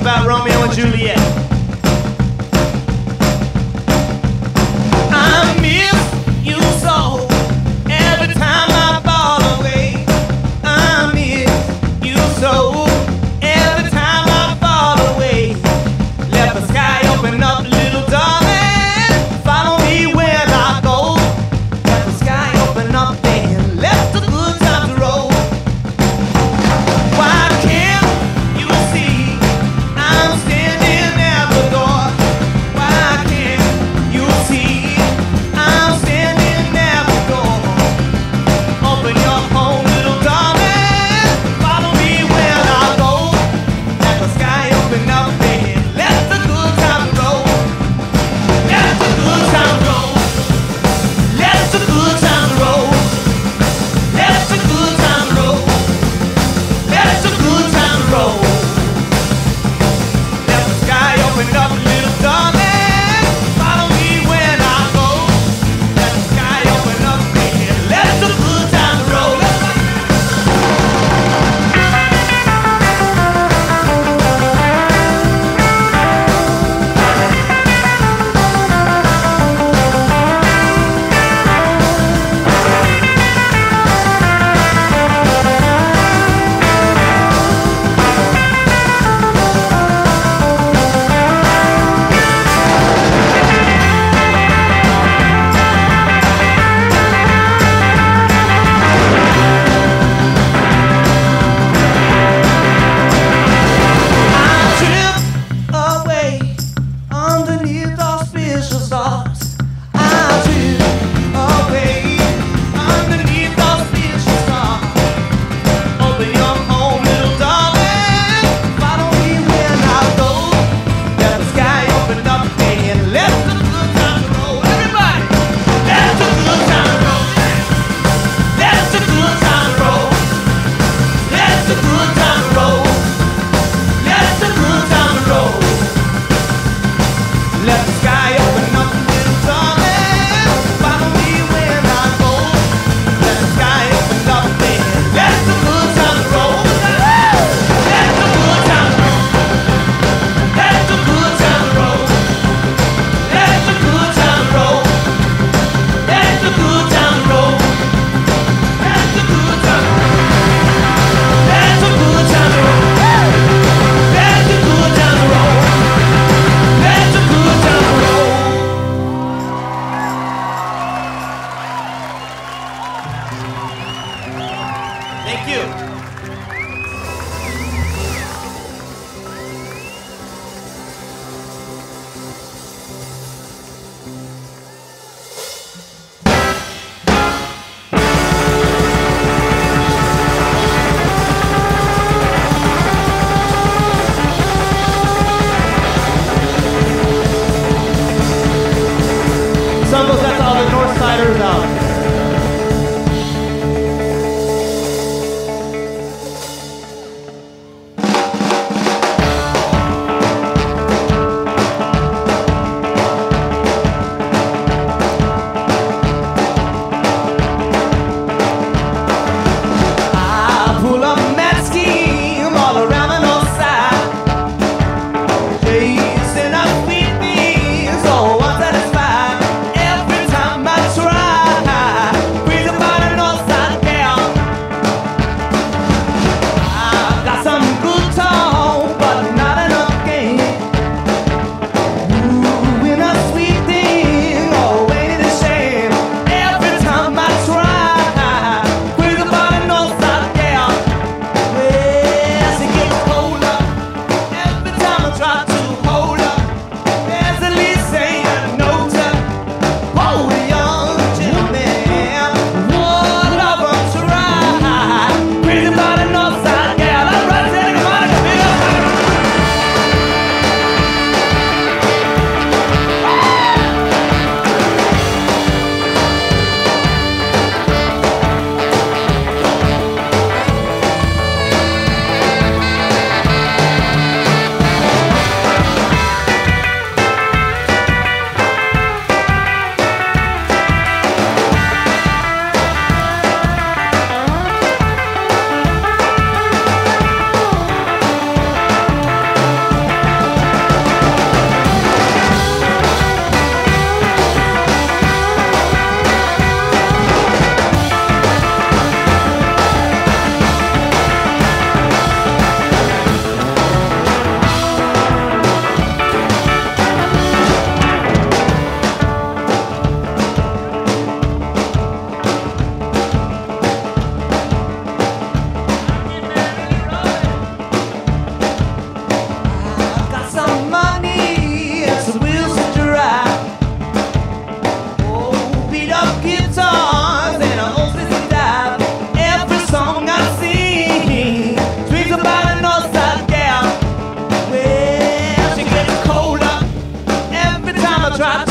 About Romeo and Juliet. I miss you so every time I fall away. I miss you so every time I fall away. Let the sky open up, little darling. about. Drop.